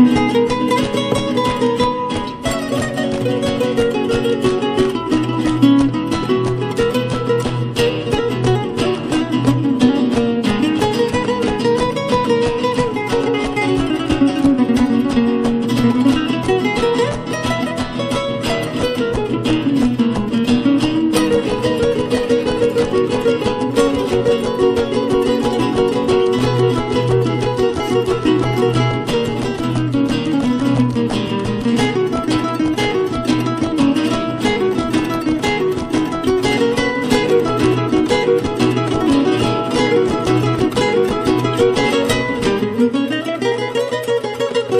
Música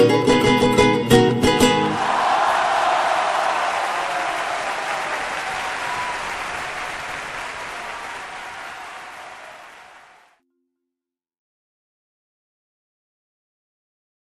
thank you.